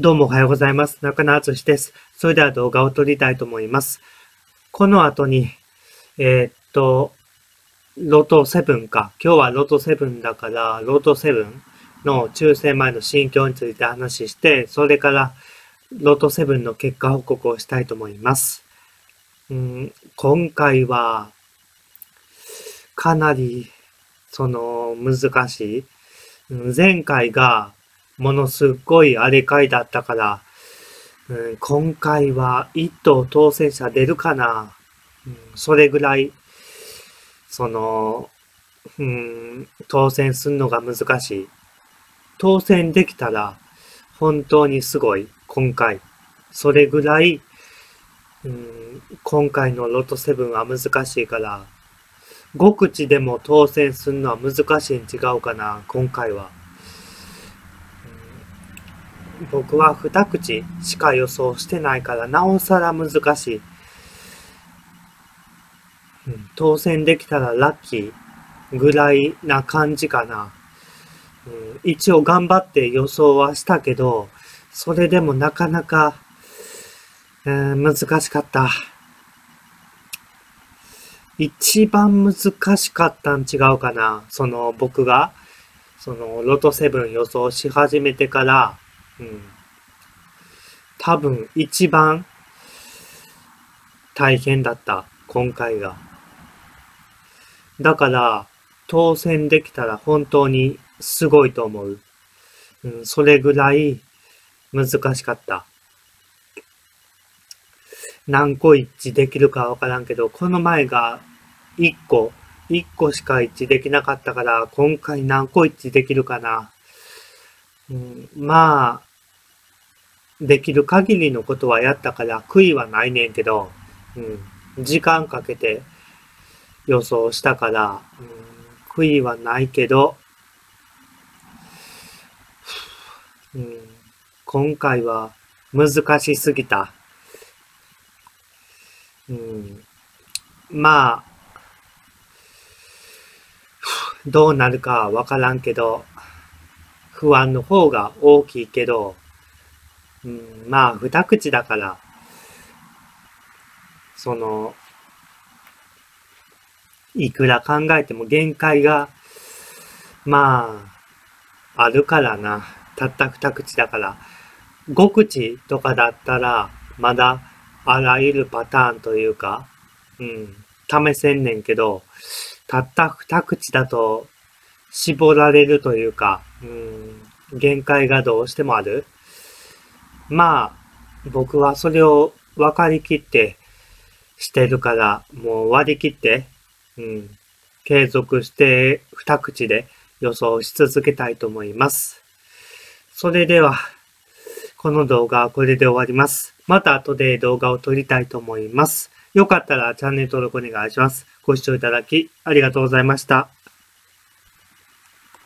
どうもおはようございます。中野敦です。それでは動画を撮りたいと思います。この後に、えー、っと、ロト7か。今日はロト7だから、ロト7の抽選前の心境について話して、それからロト7の結果報告をしたいと思います。うん、今回は、かなり、その、難しい。前回が、ものすっごい荒れ替えだったから、うん、今回は一等当選者出るかな、うん、それぐらい、その、うん、当選するのが難しい。当選できたら本当にすごい、今回。それぐらい、うん、今回のロト7は難しいから、5口でも当選するのは難しいに違うかな、今回は。僕は二口しか予想してないからなおさら難しい。うん、当選できたらラッキーぐらいな感じかな。うん、一応頑張って予想はしたけど、それでもなかなか、えー、難しかった。一番難しかったん違うかな。その僕が、そのロト7予想し始めてから、うん。多分一番大変だった、今回が。だから、当選できたら本当にすごいと思う。うん、それぐらい難しかった。何個一致できるかわからんけど、この前が1個、1個しか一致できなかったから、今回何個一致できるかな。うん、まあ、できる限りのことはやったから悔いはないねんけど、うん、時間かけて予想したから、うん、悔いはないけど、うん、今回は難しすぎた。うん、まあ、どうなるかわからんけど、不安の方が大きいけど、うん、まあ、二口だから、その、いくら考えても限界が、まあ、あるからな。たった二口だから。五口とかだったら、まだあらゆるパターンというか、うん、試せんねんけど、たった二口だと絞られるというか、うん、限界がどうしてもある。まあ、僕はそれを分かりきってしてるから、もう割り切って、うん、継続して二口で予想し続けたいと思います。それでは、この動画はこれで終わります。また後で動画を撮りたいと思います。よかったらチャンネル登録お願いします。ご視聴いただきありがとうございました。